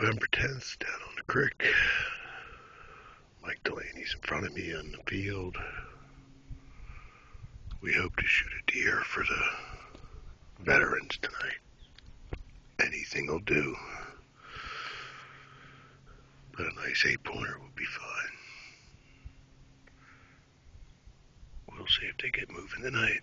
November 10th down on the creek. Mike Delaney's in front of me on the field. We hope to shoot a deer for the veterans tonight. Anything will do. But a nice eight pointer would be fine. We'll see if they get moving tonight.